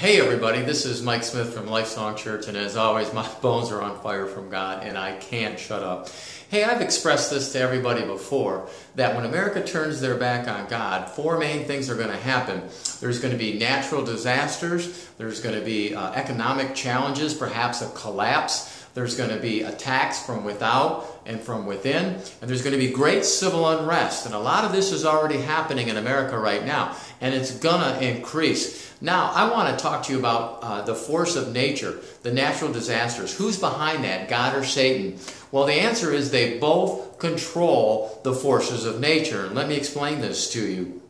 Hey everybody, this is Mike Smith from Lifesong Church, and as always, my bones are on fire from God, and I can't shut up. Hey, I've expressed this to everybody before that when America turns their back on God, four main things are going to happen. There's going to be natural disasters, there's going to be uh, economic challenges, perhaps a collapse. There's going to be attacks from without and from within, and there's going to be great civil unrest. And a lot of this is already happening in America right now, and it's going to increase. Now, I want to talk to you about uh, the force of nature, the natural disasters. Who's behind that, God or Satan? Well, the answer is they both control the forces of nature. Let me explain this to you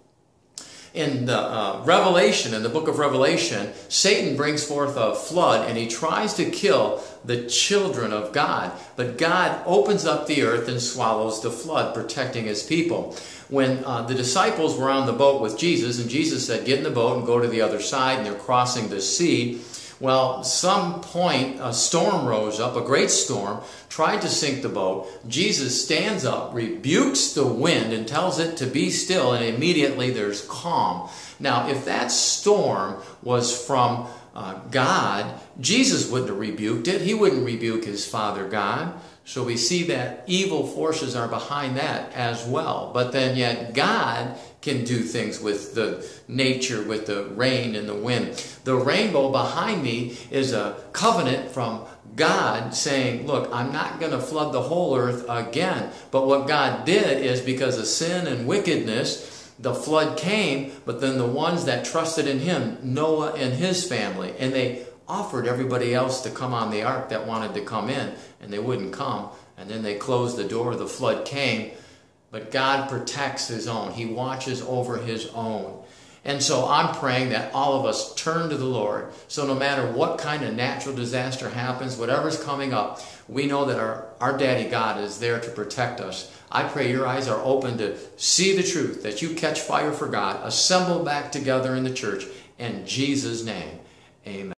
in the uh, Revelation, in the book of Revelation, Satan brings forth a flood and he tries to kill the children of God. But God opens up the earth and swallows the flood, protecting his people. When uh, the disciples were on the boat with Jesus, and Jesus said, Get in the boat and go to the other side, and they're crossing the sea. Well, some point a storm rose up, a great storm, tried to sink the boat. Jesus stands up, rebukes the wind, and tells it to be still, and immediately there's calm. Now, if that storm was from uh, God, Jesus wouldn't have rebuked it. He wouldn't rebuke his Father God. So we see that evil forces are behind that as well. But then yet God can do things with the nature, with the rain and the wind. The rainbow behind me is a covenant from God saying, Look, I'm not going to flood the whole earth again. But what God did is because of sin and wickedness, the flood came, but then the ones that trusted in Him, Noah and his family, and they offered everybody else to come on the ark that wanted to come in, and they wouldn't come. And then they closed the door, the flood came. But God protects His own, He watches over His own. And so I'm praying that all of us turn to the Lord. So no matter what kind of natural disaster happens, whatever's coming up, we know that our, our Daddy God is there to protect us. I pray your eyes are open to see the truth, that you catch fire for God, assemble back together in the church. In Jesus' name, amen.